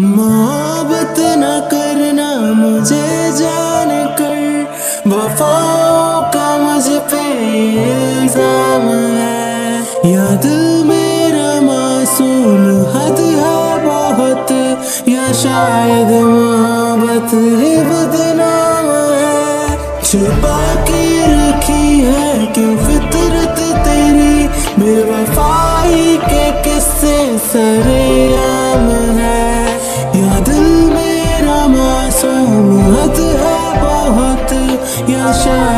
मोहब्बत न करना मुझे जान कर वफाओं का मुझ पे इल्ज़ाम है। याद मेरा मासूम हद है बहुत, या शायद मोहब्बत ही बदनाम है। छुपा के रखी है क्यों फितरत तेरी? बेवफा sunshine